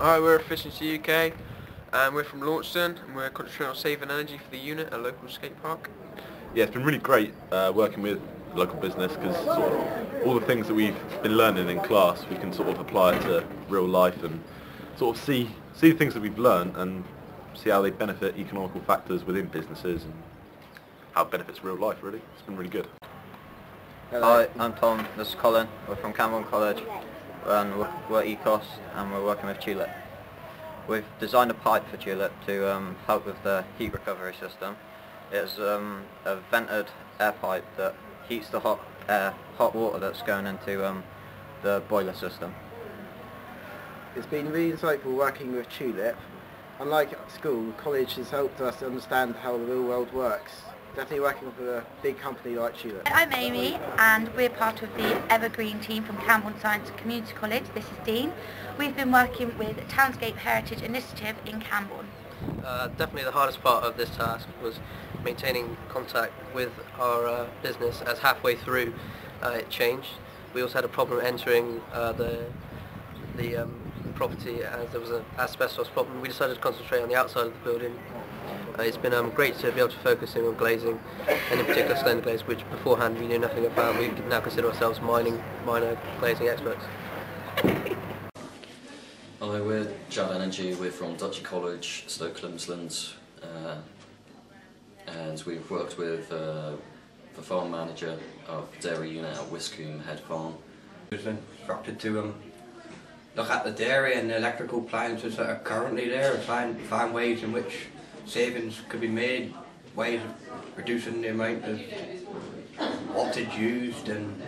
Hi, we're Efficiency UK and we're from Launceston and we're concentrating on saving energy for the unit, a local skate park. Yeah, it's been really great uh, working with local business because sort of all the things that we've been learning in class we can sort of apply it to real life and sort of see see the things that we've learned and see how they benefit economical factors within businesses and how it benefits real life really. It's been really good. Hi, I'm Tom, this is Colin, we're from Camborne College and we're, we're ECOS and we're working with Tulip. We've designed a pipe for Tulip to um, help with the heat recovery system. It's um, a vented air pipe that heats the hot air, hot water that's going into um, the boiler system. It's been really insightful working with Tulip. Unlike at school, college has helped us understand how the real world works. Definitely working with a big company like Tulip. I'm Amy and we're part of the Evergreen team from Camborne Science Community College. This is Dean. We've been working with Townscape Heritage Initiative in Camborne. Uh, definitely the hardest part of this task was maintaining contact with our uh, business as halfway through uh, it changed. We also had a problem entering uh, the, the um, property as there was an asbestos problem. We decided to concentrate on the outside of the building. Uh, it's been um, great to be able to focus in on glazing and in particular slender glaze which beforehand we knew nothing about. We now consider ourselves mining, minor glazing experts. Hello, we're Jal Energy, we're from Duchy College, Stoke Climsland, uh, and we've worked with uh, the farm manager of dairy unit at Wiscombe Head Farm. We've been instructed to um, look at the dairy and the electrical appliances that are currently there and find, find ways in which savings could be made, ways of reducing the amount of wattage used and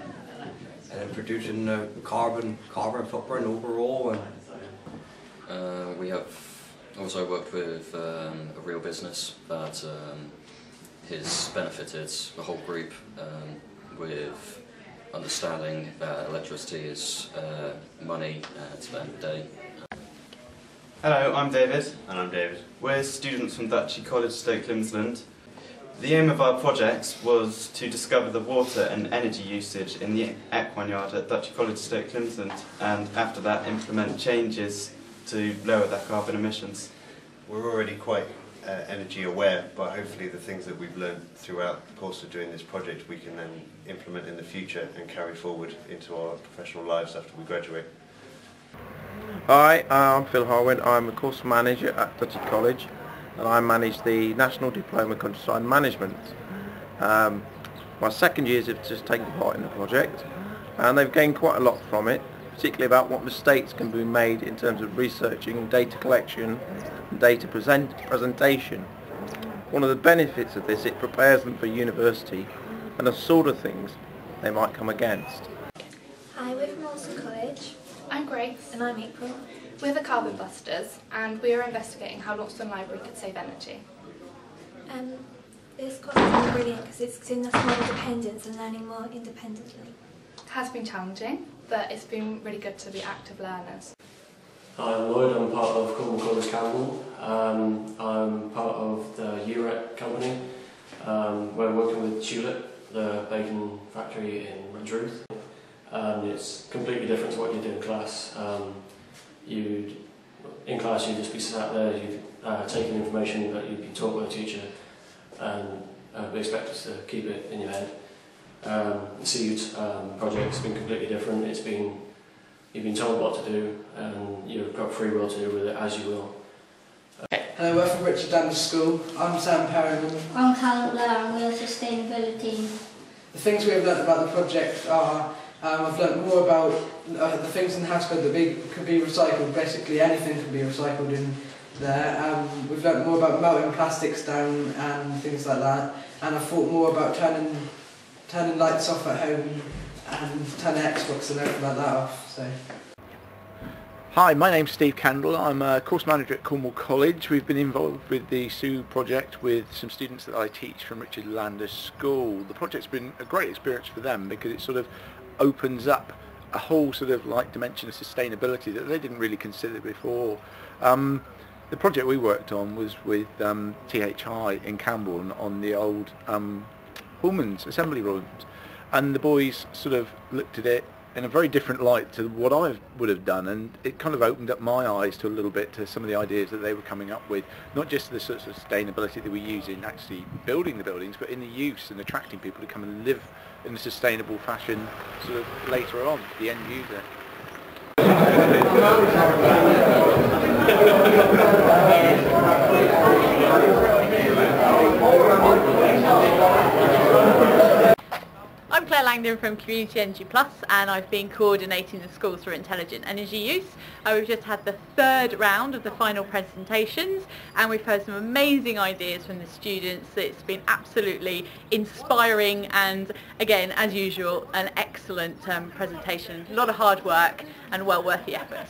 and reducing the carbon carbon footprint overall and Uh, we have also worked with um, a real business that um, has benefited the whole group um, with understanding that electricity is uh, money at the end the day. Hello, I'm David. And I'm David. We're students from Duchy College, Stoke Climsland. The aim of our project was to discover the water and energy usage in the equine yard at Duchy College, Stoke Climsland, and after that implement changes to lower their carbon emissions. We're already quite uh, energy aware, but hopefully the things that we've learned throughout the course of doing this project we can then implement in the future and carry forward into our professional lives after we graduate. Hi, I'm Phil Harwin. I'm a course manager at Duchy College and I manage the National Diploma Countryside Management. Um, my second years have just taken part in the project and they've gained quite a lot from it, particularly about what mistakes can be made in terms of researching, data collection and data present presentation. One of the benefits of this, it prepares them for university and the sort of things they might come against. Hi, from Alston College. I'm Grace. And I'm April. We're the Carbon Busters and we are investigating how Launceston Library could save energy. Um, this course has been brilliant because it's given us more independence and learning more independently. It has been challenging, but it's been really good to be active learners. Hi, I'm Lloyd, I'm part of Cornwall College Camborne. Um, I'm part of the UREC company. Um, we're working with Tulip, the bacon factory in Redruth. Um, it's completely different to what you do in class. Um, you'd, in class you'd just be sat there, you'd uh, taking information that you'd been taught by a teacher and uh, be expected to keep it in your head. Um, the seed um, project's been completely different. It's been you've been told what to do and you've got free will to do with it as you will. Hello, we're from Richard Daniels School. I'm Sam Perriman. I'm Callum Blair and we're sustainability. The things we have learnt about the project are um, I've learnt more about uh, the things in the Hasbro that be, could be recycled. Basically anything can be recycled in there. Um, we've learnt more about melting plastics down and things like that. And I've thought more about turning turning lights off at home and turning Xbox and everything like that off. So. Hi, my name's Steve Candle. I'm a course manager at Cornwall College. We've been involved with the SIEU project with some students that I teach from Richard Landers School. The project's been a great experience for them because it sort of opens up a whole sort of like dimension of sustainability that they didn't really consider before. Um, the project we worked on was with um, THI in Camborne on the old um, Pullman's assembly rooms and the boys sort of looked at it in a very different light to what I would have done and it kind of opened up my eyes to a little bit to some of the ideas that they were coming up with not just the sort of sustainability that we use in actually building the buildings but in the use and attracting people to come and live in a sustainable fashion sort of later on the end user. Claire Langdon from Community Energy Plus and I've been coordinating the schools for intelligent energy use. Uh, we've just had the third round of the final presentations and we've heard some amazing ideas from the students. It's been absolutely inspiring and again as usual an excellent um, presentation. A lot of hard work and well worth the effort.